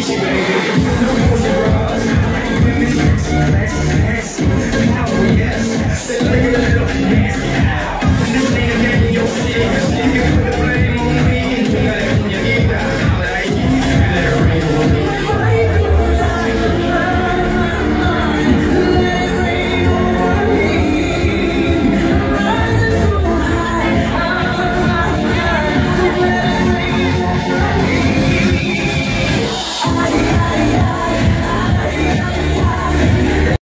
Gucci, baby.